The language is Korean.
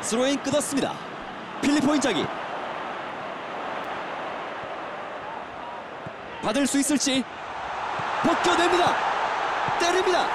스로잉 끊었습니다. 필리포 인자기 받을 수 있을지 벗겨냅니다. 때립니다.